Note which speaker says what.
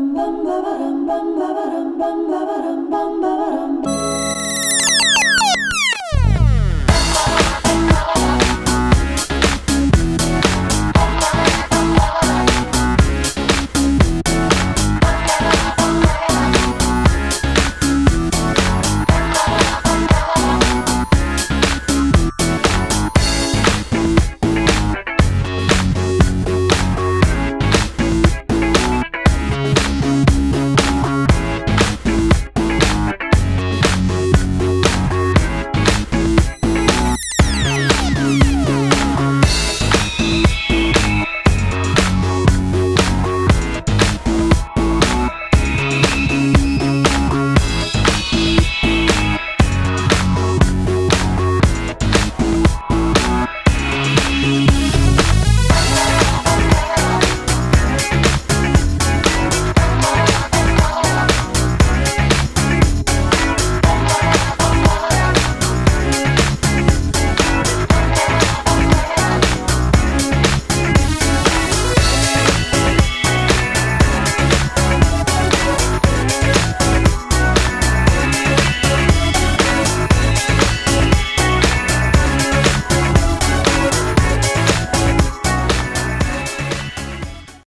Speaker 1: bum bum ba ba dum bum ba ba dum bum ba ba dum bum ba.